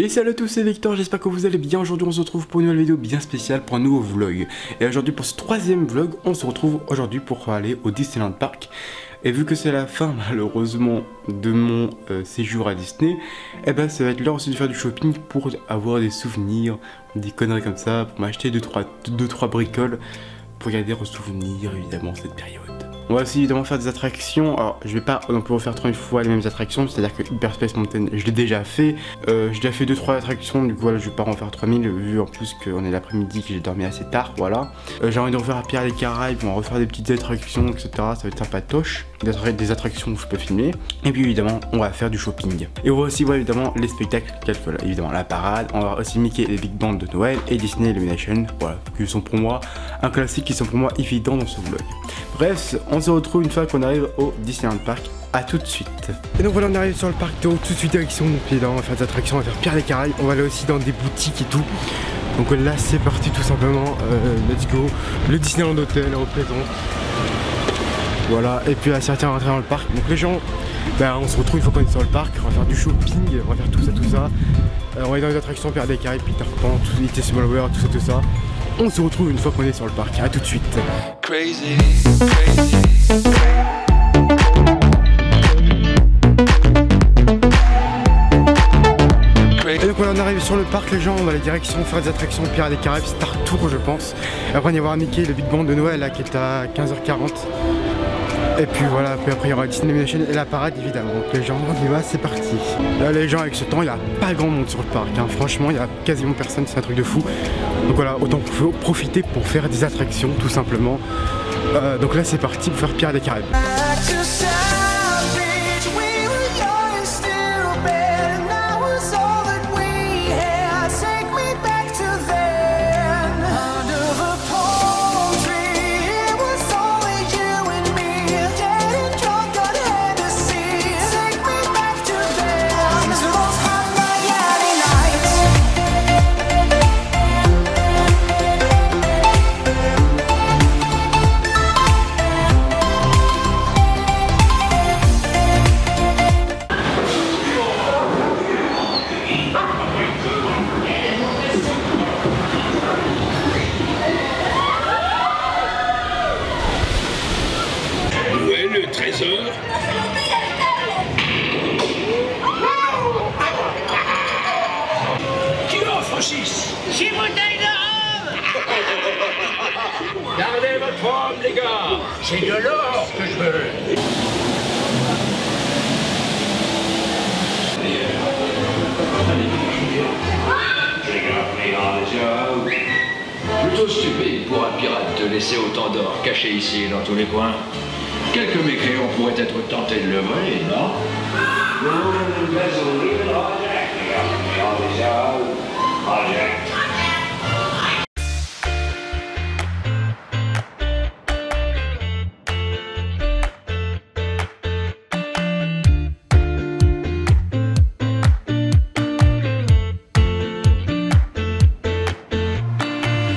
Et salut à tous, c'est Victor, j'espère que vous allez bien. Aujourd'hui, on se retrouve pour une nouvelle vidéo bien spéciale pour un nouveau vlog. Et aujourd'hui, pour ce troisième vlog, on se retrouve aujourd'hui pour aller au Disneyland Park. Et vu que c'est la fin, malheureusement, de mon euh, séjour à Disney, eh ben, ça va être l'heure aussi de faire du shopping pour avoir des souvenirs, des conneries comme ça, pour m'acheter 2-3 deux, trois, deux, trois bricoles pour garder au souvenir, évidemment, cette période. On va aussi évidemment faire des attractions. Alors, je vais pas non plus refaire 30 fois les mêmes attractions, c'est-à-dire que Hyperspace Mountain, je l'ai déjà fait. Euh, j'ai déjà fait 2-3 attractions, du coup, voilà, je vais pas en faire 3000, vu en plus qu'on est l'après-midi, que j'ai dormi assez tard, voilà. Euh, j'ai envie de refaire à Pierre des Caraïbes, on va refaire des petites attractions, etc. Ça va être sympatoche. Des, attractions où je peux filmer. Et puis évidemment, on va faire du shopping. Et on va aussi voir évidemment les spectacles, quelques, évidemment la parade. On va aussi Mickey les big bands de Noël et Disney Illumination, voilà, qui sont pour moi un classique, qui sont pour moi évidents dans ce vlog. Bref, on se retrouve une fois qu'on arrive au Disneyland Park. A tout de suite. Et donc voilà, on arrive sur le parc d'eau, tout de suite direction là, on va faire des attractions, on va faire Pierre des Caraïbes, on va aller aussi dans des boutiques et tout. Donc là, c'est parti tout simplement. Euh, let's go. Le Disneyland Hotel représente. Voilà, et puis à certains rentrer dans le parc. Donc les gens, ben, on se retrouve une fois qu'on est sur le parc, on va faire du shopping, on va faire tout ça, tout ça. Euh, on va aller dans les attractions Pierre des Caraïbes, Peter Pan, tout, World, tout ça, tout ça. On se retrouve une fois qu'on est sur le parc. A tout de suite. Crazy, crazy. Et donc voilà on arrive sur le parc les gens, on va aller direction faire des attractions Pierre des Caraïbes, Star Tour je pense. Et après on y avoir Mickey, le Big Band de Noël là qui est à 15h40. Et puis voilà, puis après il y aura Disney Illumination et la parade évidemment. Donc les gens, on y va, c'est parti. Là les gens avec ce temps, il n'y a pas grand monde sur le parc. Hein. Franchement, il y a quasiment personne, c'est un truc de fou. Donc voilà, autant profiter pour faire des attractions tout simplement. Euh, donc là c'est parti pour faire Pierre des Caraïbes.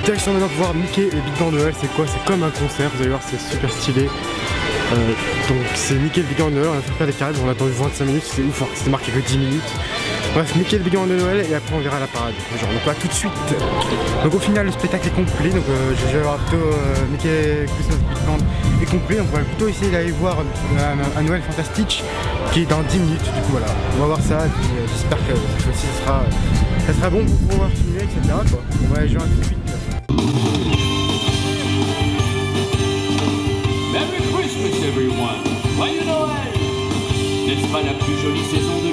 Direction maintenant voir Mickey et Big Bang Noël, c'est quoi C'est comme un concert, vous allez voir, c'est super stylé. Euh, donc c'est Mickey et Big Bang Noël, on va faire des carrés, on a attendu 25 minutes, c'est ouf, hein, c'était marqué que 10 minutes. Bref, Mickey le Big Bang de Noël et après on verra la parade. Genre, donc pas tout de suite. Donc au final le spectacle est complet, donc euh, je vais avoir plutôt euh, Mickey Christmas Big est complet, donc on va plutôt essayer d'aller voir euh, un, Noël fantastique qui est dans 10 minutes, du coup voilà. On va voir ça, puis j'espère que cette fois-ci ça sera, ça sera bon pour pouvoir filmer, etc. Quoi. Ouais, je vais tout de suite. Merry Christmas everyone! Joyeux Noël! N'est-ce pas la plus jolie saison de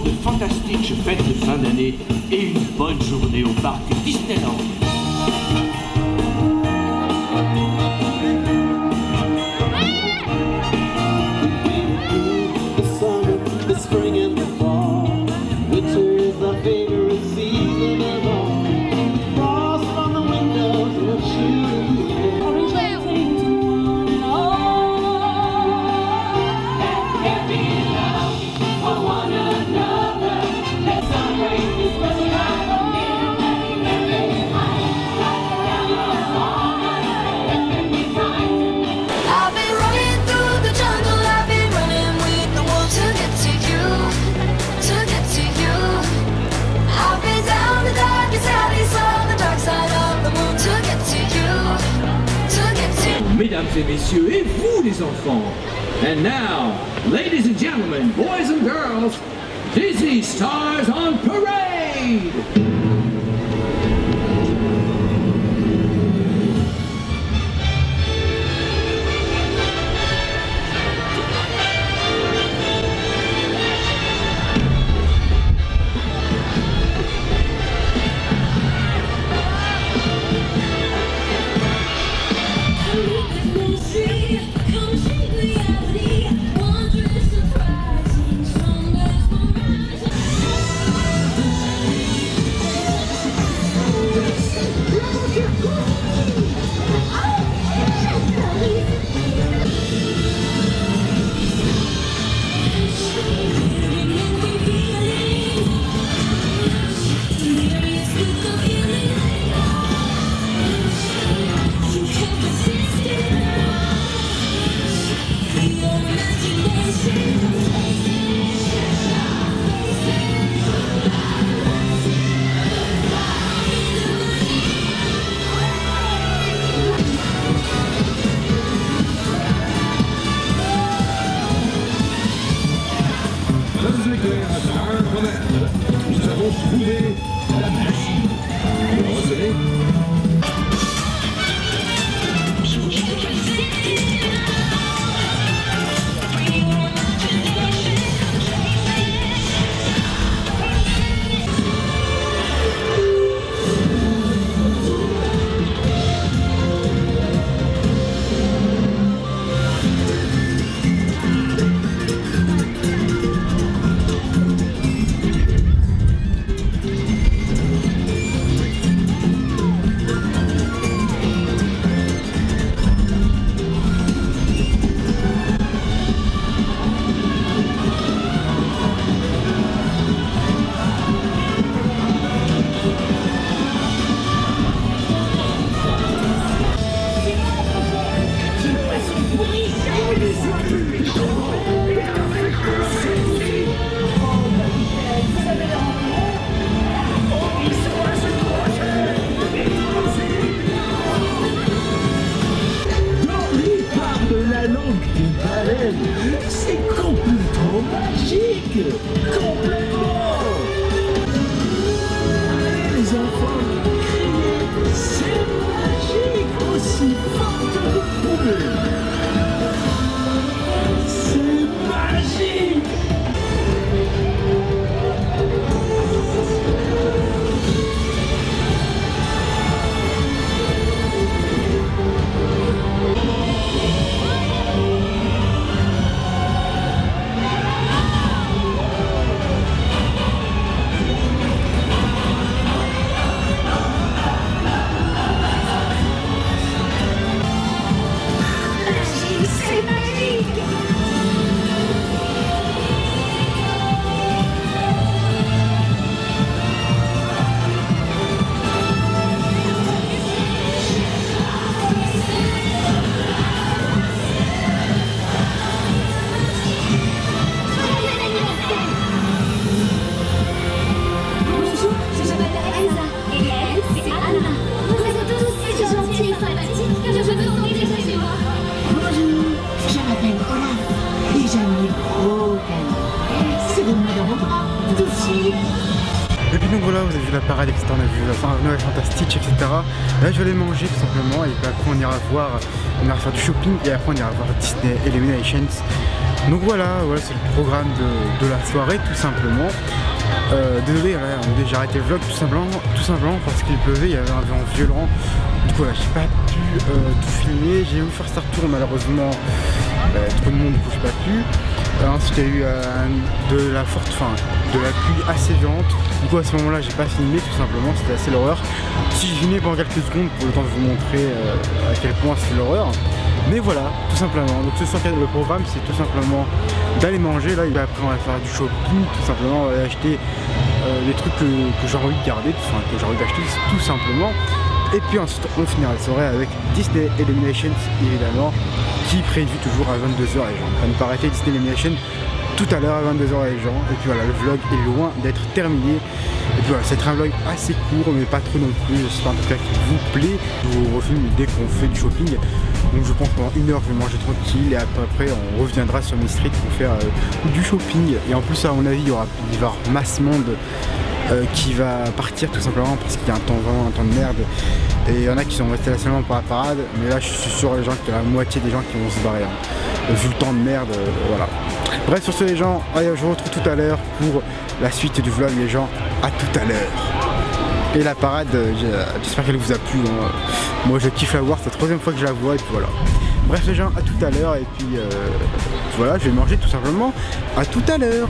de fantastiques fêtes de fin d'année et une bonne journée au parc Disneyland. et messieurs, et vous les enfants. And now, ladies and gentlemen, boys and girls, Disney Stars on Parade! Et puis donc voilà, vous avez vu la parade, etc. On a vu enfin, Noël chante à etc. Là, je vais aller manger tout simplement. Et puis après, on ira voir, on ira faire du shopping. Et après, on ira voir Disney Illuminations. Donc voilà, voilà c'est le programme de, de, la soirée tout simplement. Euh, désolé, ouais, on j'ai arrêté le vlog tout simplement, tout simplement parce qu'il pleuvait, il y avait un vent violent. Du coup, là, j'ai pas pu euh, tout filmer. J'ai voulu faire Star Tour, malheureusement, euh, bah, trop de monde, du coup, pas pu. Euh, ensuite, il y a eu euh, de la forte, enfin, de la pluie assez violente. Du coup, à ce moment-là, j'ai pas filmé, tout simplement, c'était assez l'horreur. Si j'ai filmé pendant quelques secondes pour le temps de vous montrer euh, à quel point c'est l'horreur. Mais voilà, tout simplement. Donc ce soir, le programme, c'est tout simplement d'aller manger. Là, après, on va faire du shopping, tout simplement. On va acheter euh, des trucs que, que j'ai envie de garder, que j'ai envie d'acheter, tout simplement. Et puis ensuite, on finira la soirée avec Disney Illuminations, évidemment, qui prévu toujours à 22h les gens. On pas arrêter Disney Illumination tout à l'heure à 22h les gens. Et puis voilà, le vlog est loin d'être terminé. Et puis voilà, c'est un vlog assez court, mais pas trop non plus. J'espère en tout cas qu'il vous plaît. Je vous refilme dès qu'on fait du shopping. Donc je pense pendant une heure, je vais manger tranquille. Et après, on reviendra sur mes streets pour faire euh, du shopping. Et en plus, à mon avis, il y aura, il va y. euh, qui va partir tout simplement parce qu'il y a un temps vraiment un temps de merde. Et il y en a qui sont restés là seulement pour la parade. Mais là je suis sûr les gens qu'il y a la moitié des gens qui vont se barrer hein. vu le temps de merde euh, voilà. Bref sur ce les gens allez, je vous retrouve tout à l'heure pour la suite du vlog les gens. À tout à l'heure. Et la parade euh, j'espère qu'elle vous a plu hein. moi je kiffe la voir c'est la troisième fois que je la vois et puis voilà. Bref les gens à tout à l'heure et puis euh, voilà je vais manger tout simplement. À tout à l'heure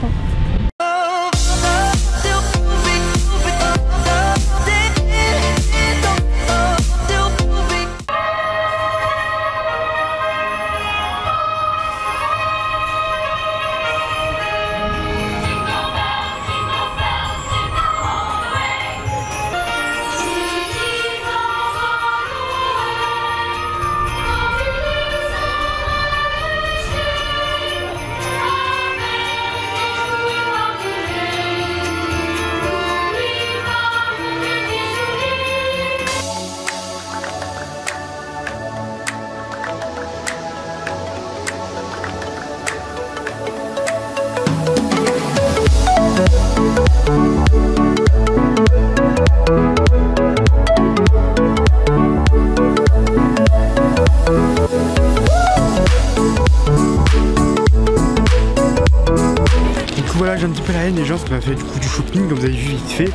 voilà j'ai un petit peu la haine des gens qui m'a fait du coup du shopping comme vous avez vu vite fait.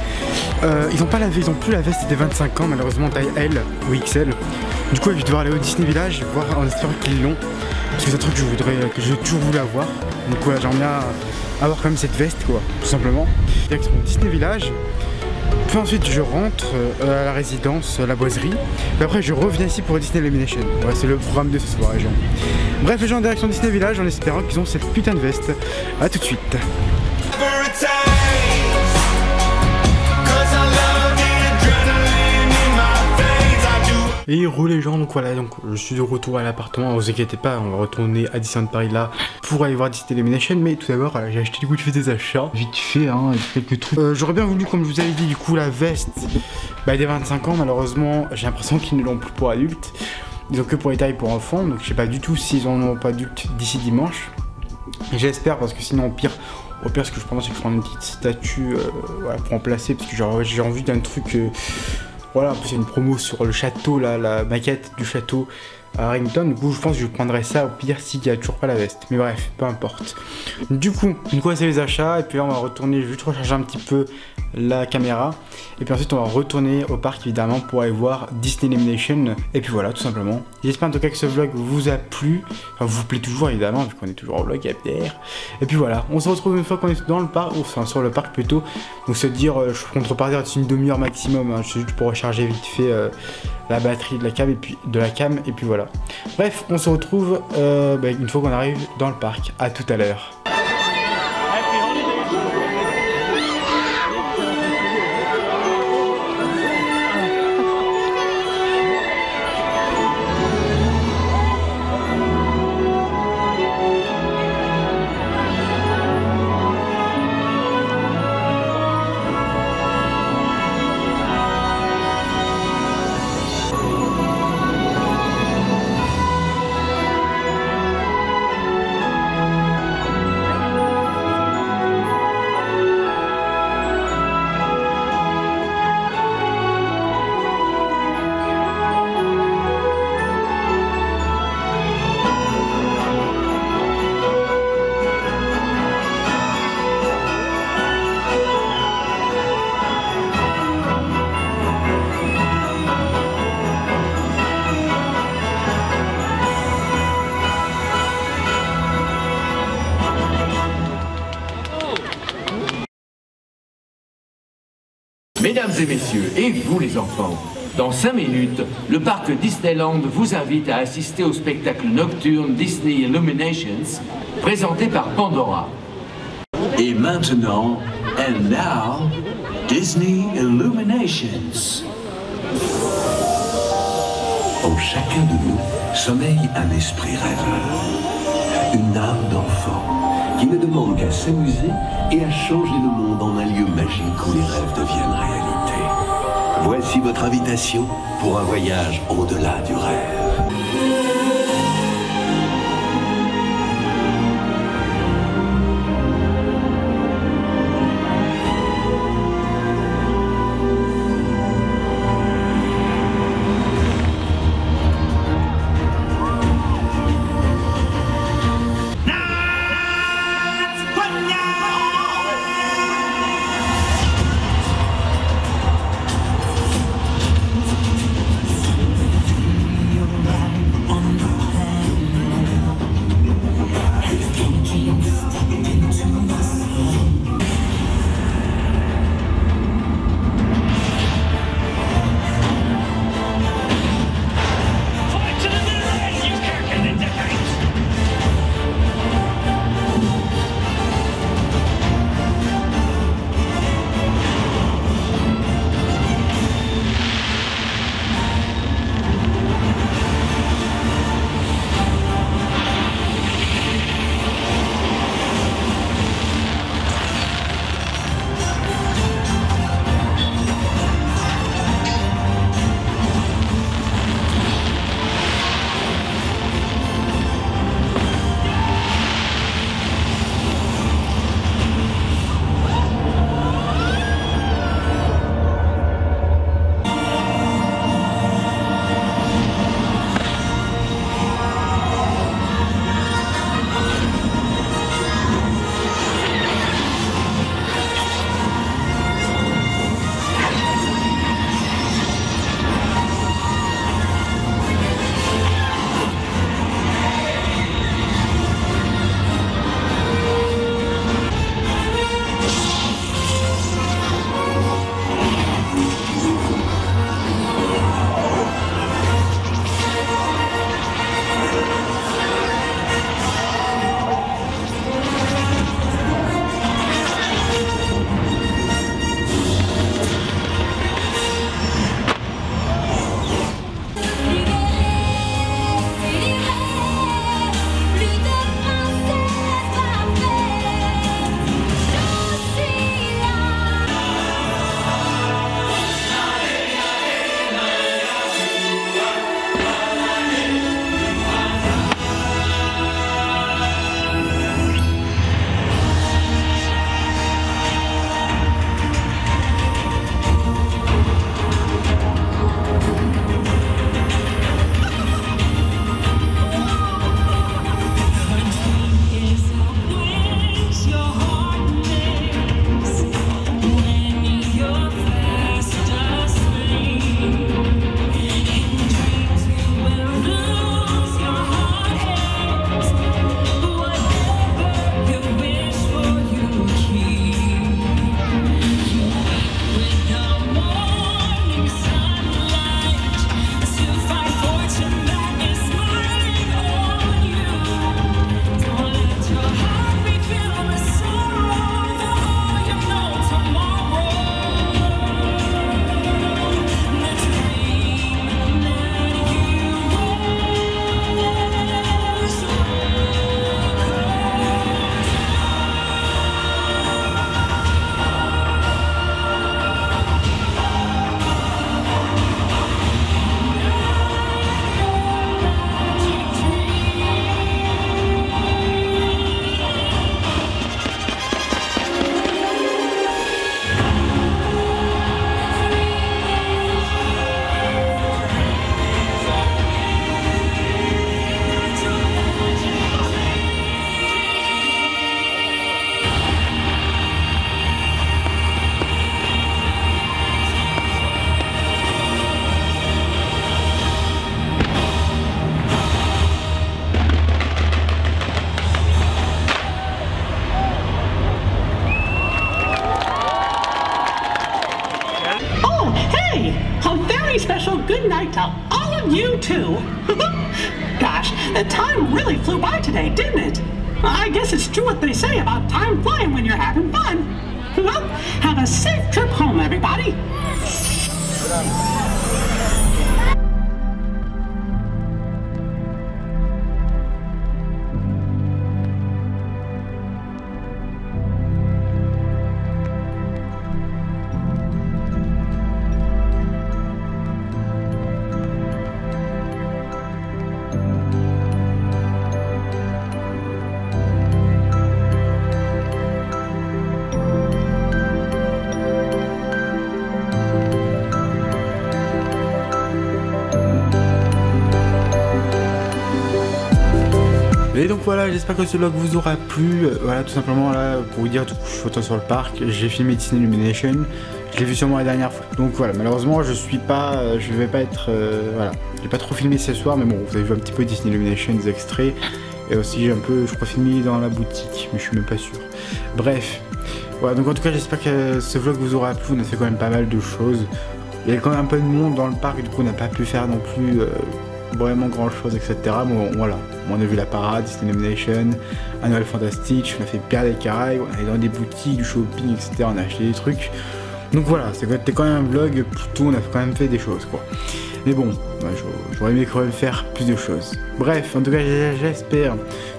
Euh, ils ont pas lavé, ils ont plus la veste des 25 ans malheureusement taille L ou XL. Du coup je vais devoir aller au Disney Village voir en espérant qu'ils l'ont. Parce que c'est un truc que je voudrais que j'ai toujours voulu avoir. Donc voilà j'aimerais avoir quand même cette veste quoi, tout simplement. Disney Village. Puis ensuite je rentre euh, à la résidence, à la boiserie. Puis après je reviens ici pour Disney Illumination. Ouais, c'est le programme de ce soir. Bref les gens en direction Disney Village en espérant qu'ils ont cette putain de veste. A tout de suite. Et roule les gens, donc voilà, donc je suis de retour à l'appartement, vous inquiétez pas, on va retourner à Disneyland Paris là pour aller voir Disney Illumination, mais tout d'abord voilà, j'ai acheté du coup je fais des achats, vite fait, hein, quelques trucs. Euh, J'aurais bien voulu, comme je vous avais dit, du coup la veste bah, des 25 ans, malheureusement j'ai l'impression qu'ils ne l'ont plus pour adultes, ils ont que pour les tailles pour enfants, donc je sais pas du tout s'ils en ont pas adultes d'ici dimanche. J'espère parce que sinon au pire, au pire ce que je prends c'est que je prends une petite statue euh, pour remplacer parce que j'ai envie d'un truc euh, voilà en plus a une promo sur le château là, la maquette du château à Harrington, du coup je pense que je prendrai ça au pire s'il y a toujours pas la veste. Mais bref, peu importe. Du coup, une fois c'est les achats, et puis là on va retourner, juste recharger un petit peu la caméra. Et puis ensuite on va retourner au parc évidemment pour aller voir Disney Illumination. Et puis voilà, tout simplement. J'espère en tout cas que ce vlog vous a plu. Enfin vous plaît toujours évidemment, vu qu'on est toujours en vlog APR. Et puis voilà, on se retrouve une fois qu'on est dans le parc, ou enfin sur le parc plutôt. Donc se dire, euh, je compte repartir une demi-heure maximum, hein, juste pour recharger vite fait euh, la batterie de la cam et puis de la cam et puis voilà. Bref, on se retrouve euh, bah, une fois qu'on arrive dans le parc. À tout à l'heure. Mesdames et messieurs, et vous les enfants, dans 5 minutes, le parc Disneyland vous invite à assister au spectacle nocturne Disney Illuminations, présenté par Pandora. Et maintenant, and now, Disney Illuminations. En chacun de nous sommeille un esprit rêveur, une âme d'enfant qui ne demande qu'à s'amuser et à changer le monde en un lieu magique où les rêves deviennent réalité. Voici votre invitation pour un voyage au-delà du rêve. A very special good night to all of you too. Gosh, the time really flew by today, didn't it? I guess it's true what they say about time flying when you're having fun. Well, have a safe trip home, everybody. Et donc voilà, j'espère que ce vlog vous aura plu. Euh, Voilà, tout simplement là, pour vous dire, du coup, je suis autant sur le parc. J'ai filmé Disney Illumination. Je l'ai vu sûrement la dernière fois. Donc voilà, malheureusement, je suis pas, euh, je vais pas être, euh, voilà, j'ai pas trop filmé ce soir, mais bon, vous avez vu un petit peu Disney Illumination, des extraits. Et aussi, j'ai un peu, je crois, filmé dans la boutique, mais je suis même pas sûr. Bref, voilà, donc en tout cas, j'espère que ce vlog vous aura plu. On a fait quand même pas mal de choses. Il y a quand même un peu de monde dans le parc, du coup, on n'a pas pu faire non plus. Vraiment grand chose, etc. Bon, voilà, on a vu la parade, Disney Illumination, un Noël fantastique, on a fait Pierre des Caraïbes, on est dans des boutiques, du shopping, etc. On a acheté des trucs. Donc voilà, c'était quand même un vlog, plutôt on a quand même fait des choses quoi. Mais bon, ouais, j'aurais- aimé quand même faire plus de choses. Bref, en tout cas j'espère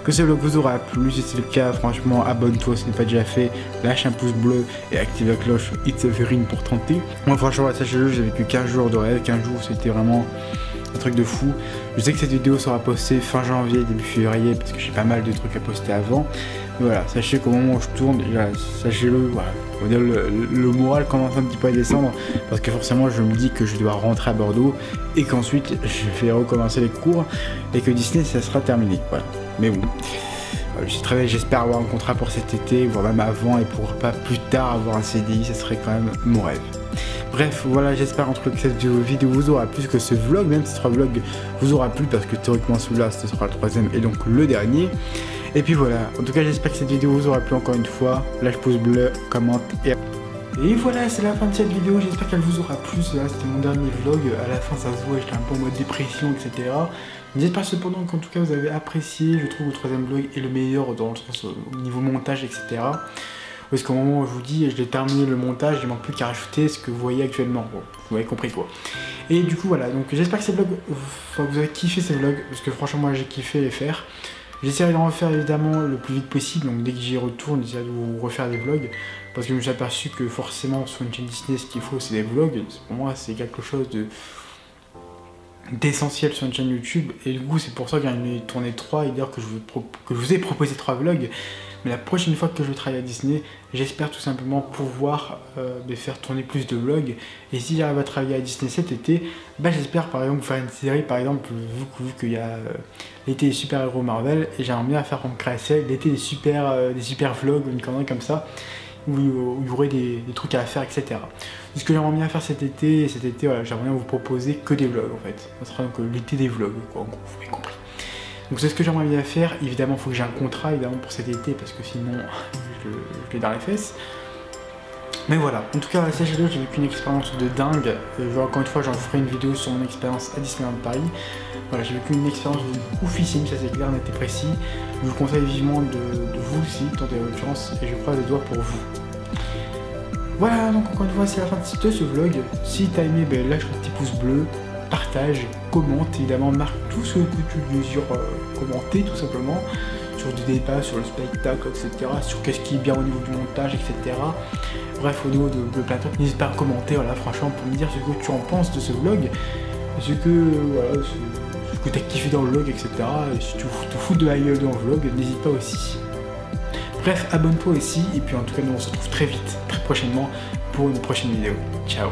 que ce vlog vous aura plu. Si c'est le cas, franchement, abonne-toi si ce n'est pas déjà fait, lâche un pouce bleu et active la cloche It's a Verine pour tenter. Moi franchement, sachez-le, j'ai vécu 15 jours de rêve, 15 jours c'était vraiment un truc de fou. Je sais que cette vidéo sera postée fin janvier, début février, parce que j'ai pas mal de trucs à poster avant. Voilà, sachez qu'au moment où je tourne, sachez-le, voilà, le, moral commence un petit peu à descendre, parce que forcément je me dis que je dois rentrer à Bordeaux, et qu'ensuite je vais recommencer les cours, et que Disney ça sera terminé. Voilà. Mais bon. J'espère avoir un contrat pour cet été, voire même avant, et pour pas plus tard avoir un CDI, ça serait quand même mon rêve. Bref, voilà, j'espère en tout cas que cette vidéo vous aura plu, que ce vlog, même si ce vlog vous aura plu, parce que théoriquement celui-là, ce sera le troisième et donc le dernier. Et puis voilà, en tout cas j'espère que cette vidéo vous aura plu encore une fois. Lâche pouce bleu, commente et... Et voilà, c'est la fin de cette vidéo, j'espère qu'elle vous aura plu. C'était mon dernier vlog, à la fin ça se voit, j'étais un peu en mode dépression, etc. J'espère cependant qu'en tout cas vous avez apprécié, je trouve que le troisième vlog est le meilleur dans le sens au niveau montage, etc. Parce qu'au moment où je vous dis, je l'ai terminé le montage, il manque plus qu'à rajouter ce que vous voyez actuellement. Bon, vous avez compris quoi. Et du coup voilà, donc j'espère que ces vlogs, enfin, vous avez kiffé ces vlogs, parce que franchement moi j'ai kiffé les faire. J'essaierai d'en refaire évidemment le plus vite possible, donc dès que j'y retourne, j'essaierai de vous refaire des vlogs, parce que je me suis aperçu que forcément sur une chaîne Disney, ce qu'il faut c'est des vlogs. Pour moi c'est quelque chose de d'essentiel sur une chaîne YouTube, et du coup c'est pour ça que j'en ai tourné 3, et d'ailleurs que je vous ai proposé 3 vlogs. Mais la prochaine fois que je travaille à Disney, j'espère tout simplement pouvoir euh, faire tourner plus de vlogs. Et si j'arrive à travailler à Disney cet été, bah, j'espère par exemple faire une série, par exemple, vu, qu'il y a euh, l'été des super-héros Marvel, et j'aimerais bien faire comme KSL, l'été des super, euh, des super vlogs une connerie comme ça, où, il y aurait des, trucs à faire, etc. Ce que j'aimerais bien faire cet été, et cet été, j'aimerais bien vous proposer que des vlogs en fait. Ça sera donc l'été des vlogs, quoi, en gros, vous m'avez compris. Donc c'est ce que j'aimerais bien faire. Évidemment, il faut que j'ai un contrat évidemment pour cet été parce que sinon je, je l'ai dans les fesses. Mais voilà, en tout cas, sachez-le, j'ai vécu une expérience de dingue. Euh, encore une fois, j'en ferai une vidéo sur mon expérience à Disneyland Paris. Voilà, j'ai vécu une expérience oufissime, ça c'est clair, net et précis. Je vous conseille vivement de, de vous aussi, tenter votre chance, et je croise les doigts pour vous. Voilà, donc encore une fois, c'est la fin de ce vlog. Si t'as aimé, ben, lâche un petit pouce bleu, partage, commente, évidemment, marque tout ce que tu désires euh, commenter, tout simplement, sur des débats, sur le spectacle, etc., sur qu'est-ce qui est bien au niveau du montage, etc. Bref, au niveau de, trucs, n'hésite pas à commenter, voilà, franchement, pour me dire ce que tu en penses de ce vlog, ce que, voilà, ce que t'as kiffé dans le vlog, etc. Et si tu te fous de la gueule dans le vlog, n'hésite pas aussi. Bref, abonne-toi aussi, et puis en tout cas, nous on se retrouve très vite, très prochainement, pour une prochaine vidéo. Ciao